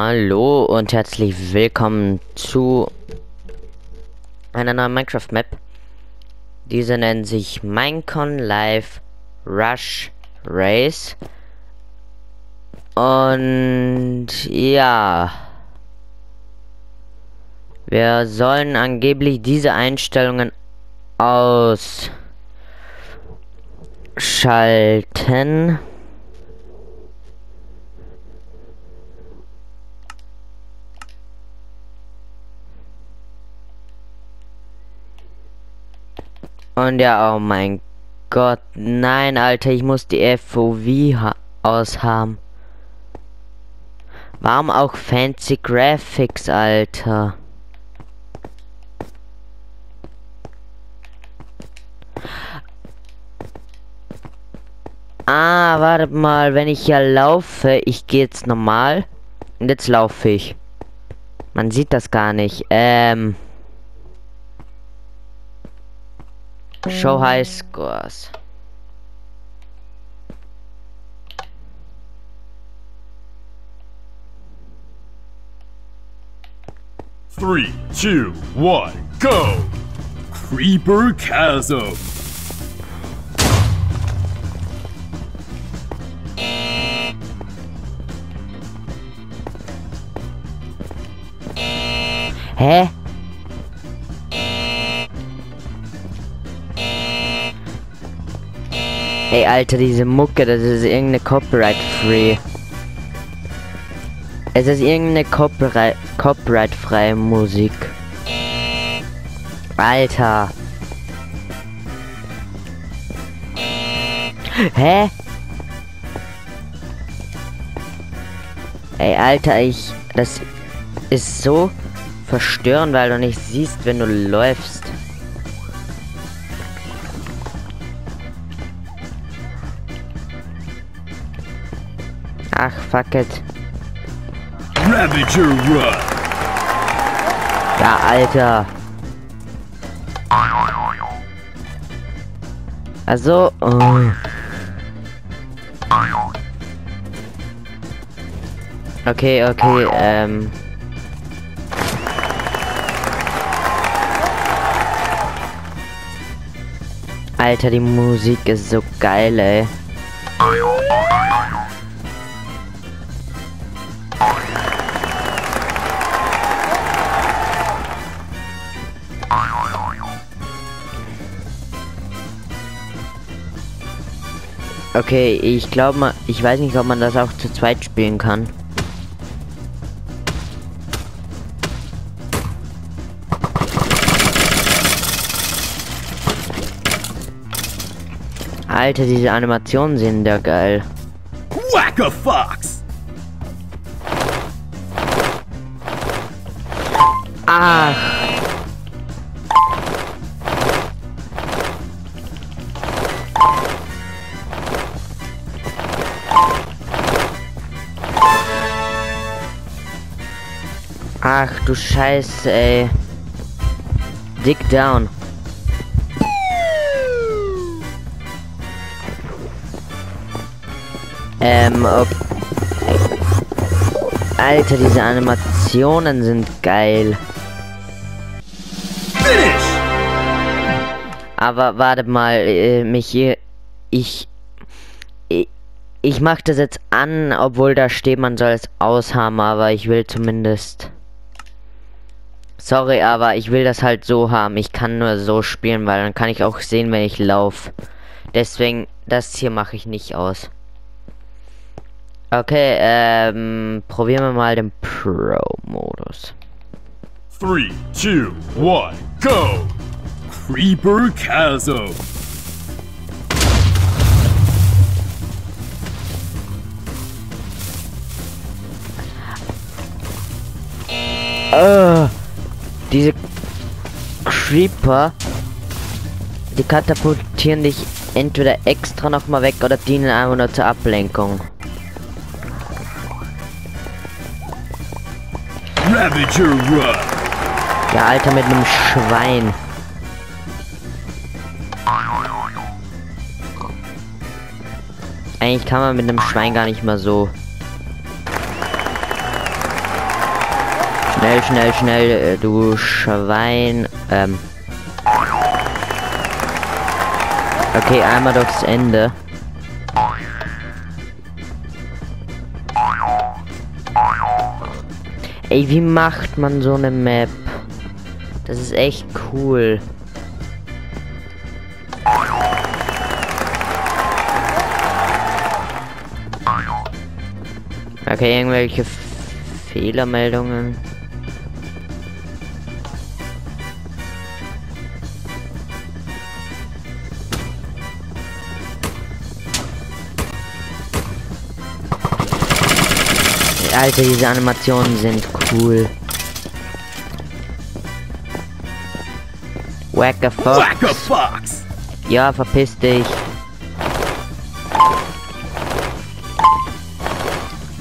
Hallo und herzlich willkommen zu einer neuen Minecraft-Map. Diese nennt sich Minecon Live Rush Race. Und ja. Wir sollen angeblich diese Einstellungen ausschalten. Und ja, oh mein Gott. Nein, Alter, ich muss die FOV ha aushaben. Warum auch Fancy Graphics, Alter? Ah, warte mal, wenn ich ja laufe, ich gehe jetzt normal. Und jetzt laufe ich. Man sieht das gar nicht. Ähm... Show high scores. Three, two, one, go! Creeper Chasm. Hä? Ey, Alter, diese Mucke, das ist irgendeine Copyright-free. Es ist irgendeine Copyright, Copyright-freie Musik. Alter. Hä? Ey, Alter, ich... Das ist so verstörend, weil du nicht siehst, wenn du läufst. Ach, fuck it. Ravager Run. Ja, Alter. Also, oh. Okay, okay, ähm. Alter, die Musik ist so geil, ey. Okay, ich glaube mal, ich weiß nicht, ob man das auch zu zweit spielen kann. Alter, diese Animationen sind ja geil. Whack a Fox. Ach. Ach du Scheiße, ey. Dig down. Ähm, ob Alter, diese Animationen sind geil. Finish. Aber warte mal, äh, mich hier. Ich, ich mach das jetzt an, obwohl da steht, man soll es aushaben, aber ich will zumindest. Sorry, aber ich will das halt so haben. Ich kann nur so spielen, weil dann kann ich auch sehen, wenn ich laufe. Deswegen, das hier mache ich nicht aus. Okay, ähm, probieren wir mal den Pro-Modus. Three, two, one, go! Creeper Chasm. Diese Creeper, die katapultieren dich entweder extra nochmal weg oder dienen einfach nur zur Ablenkung. Ravager Run. Ja, Alter, mit einem Schwein. Eigentlich kann man mit einem Schwein gar nicht mal so. Schnell, schnell, schnell, äh, du Schwein. Ähm. Okay, einmal durchs Ende. Ey, wie macht man so eine Map? Das ist echt cool. Okay, irgendwelche Fehlermeldungen. Alter, diese Animationen sind cool. Whack a fox. Whack a fox! Ja, verpiss dich.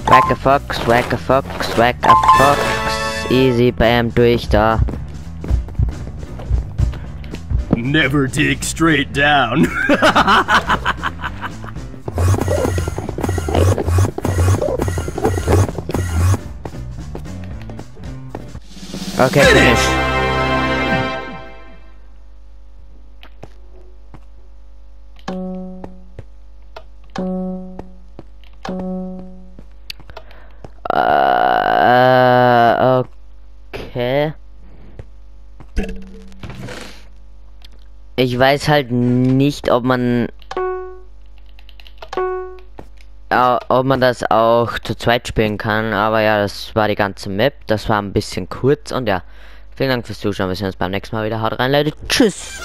Whack a fox, whack a fox, whack a fox. Easy, bam, durch da. Never dig straight down. Okay, finish. Okay. Ich weiß halt nicht, ob man ob man das auch zu zweit spielen kann, aber ja, das war die ganze Map. Das war ein bisschen kurz und ja, vielen Dank fürs Zuschauen. Wir sehen uns beim nächsten Mal wieder. Haut rein, Leute. Tschüss.